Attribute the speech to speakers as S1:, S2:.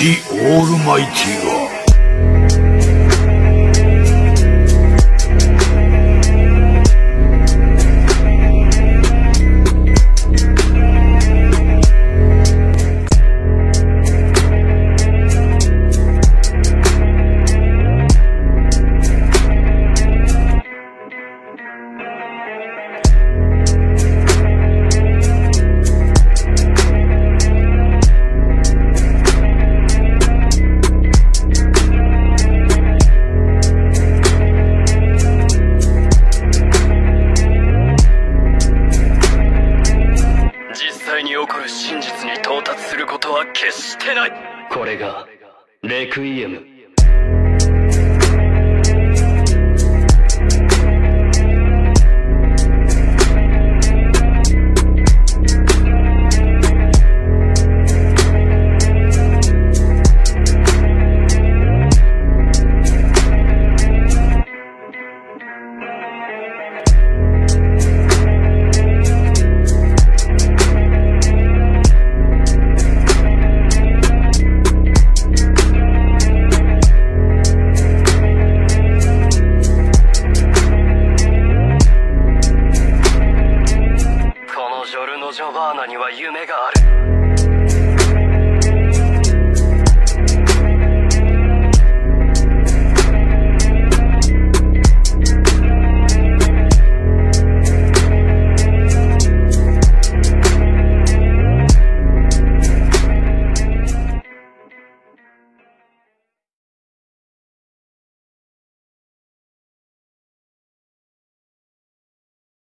S1: ジ・オールマイティが
S2: に起こる真実に到達することは決してない。これがレクイエム。バーナには夢がある。